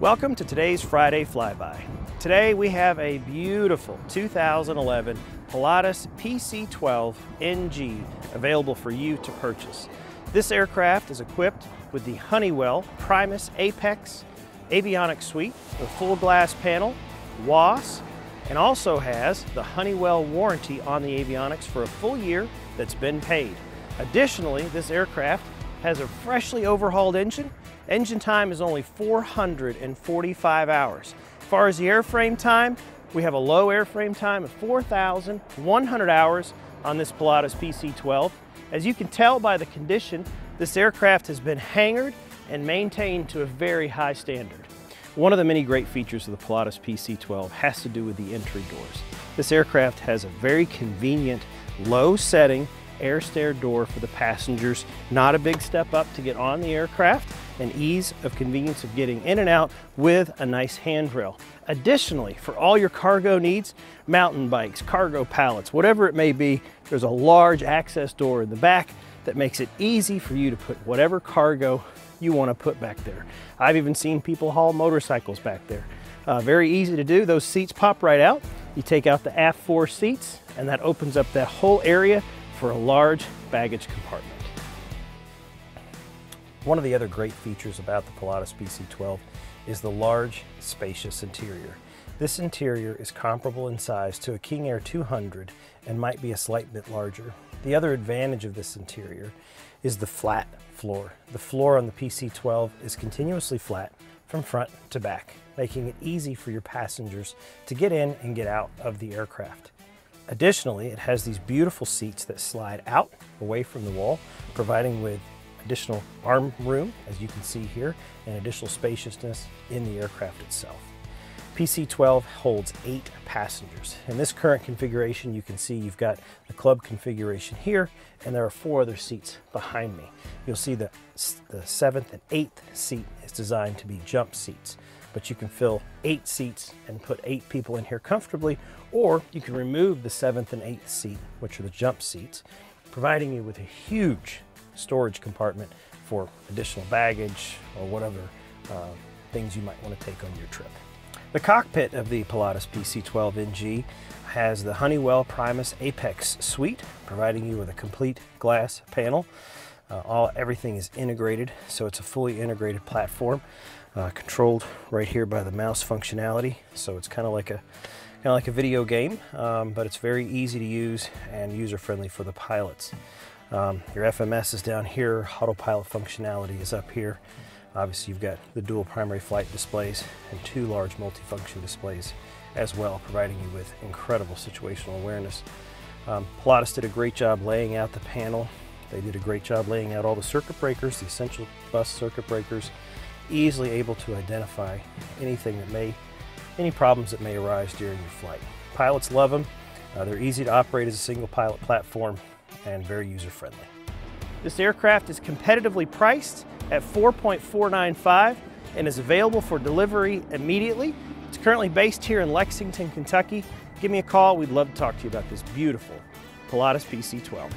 Welcome to today's Friday Flyby. Today we have a beautiful 2011 Pilatus PC-12 NG available for you to purchase. This aircraft is equipped with the Honeywell Primus Apex avionics suite with full glass panel, WAAS, and also has the Honeywell warranty on the avionics for a full year that's been paid. Additionally, this aircraft has a freshly overhauled engine. Engine time is only 445 hours. As far as the airframe time, we have a low airframe time of 4,100 hours on this Pilatus PC-12. As you can tell by the condition, this aircraft has been hangared and maintained to a very high standard. One of the many great features of the Pilatus PC-12 has to do with the entry doors. This aircraft has a very convenient, low setting air stair door for the passengers. Not a big step up to get on the aircraft, and ease of convenience of getting in and out with a nice handrail. Additionally, for all your cargo needs, mountain bikes, cargo pallets, whatever it may be, there's a large access door in the back that makes it easy for you to put whatever cargo you want to put back there. I've even seen people haul motorcycles back there. Uh, very easy to do. Those seats pop right out. You take out the aft four seats and that opens up that whole area for a large baggage compartment. One of the other great features about the Pilatus PC-12 is the large, spacious interior. This interior is comparable in size to a King Air 200 and might be a slight bit larger. The other advantage of this interior is the flat floor. The floor on the PC-12 is continuously flat from front to back, making it easy for your passengers to get in and get out of the aircraft. Additionally, it has these beautiful seats that slide out away from the wall, providing with additional arm room, as you can see here, and additional spaciousness in the aircraft itself. PC-12 holds eight passengers. In this current configuration, you can see you've got the club configuration here, and there are four other seats behind me. You'll see that the seventh and eighth seat is designed to be jump seats, but you can fill eight seats and put eight people in here comfortably, or you can remove the seventh and eighth seat, which are the jump seats, providing you with a huge storage compartment for additional baggage or whatever uh, things you might want to take on your trip. The cockpit of the Pilatus PC-12 NG has the Honeywell Primus Apex suite, providing you with a complete glass panel. Uh, all Everything is integrated, so it's a fully integrated platform, uh, controlled right here by the mouse functionality. So it's kind of like a kind of like a video game, um, but it's very easy to use and user-friendly for the pilots. Um, your FMS is down here, autopilot functionality is up here. Obviously you've got the dual primary flight displays and two large multifunction displays as well, providing you with incredible situational awareness. Um, Pilatus did a great job laying out the panel. They did a great job laying out all the circuit breakers, the essential bus circuit breakers, easily able to identify anything that may, any problems that may arise during your flight. Pilots love them. Uh, they're easy to operate as a single pilot platform and very user friendly. This aircraft is competitively priced at 4.495 and is available for delivery immediately. It's currently based here in Lexington, Kentucky. Give me a call. We'd love to talk to you about this beautiful Pilatus PC-12.